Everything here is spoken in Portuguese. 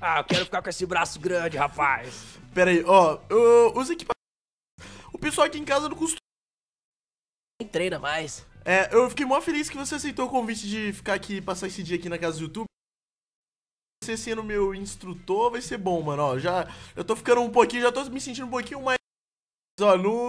Ah, eu quero ficar com esse braço grande, rapaz. pera aí, ó. eu- Os equipamentos. O pessoal aqui em casa não costuma. Nem treina mais. É, eu fiquei mó feliz que você aceitou o convite de ficar aqui, passar esse dia aqui na casa do YouTube. Você sendo meu instrutor vai ser bom, mano. Ó, já. Eu tô ficando um pouquinho, já tô me sentindo um pouquinho mais. Ó, no.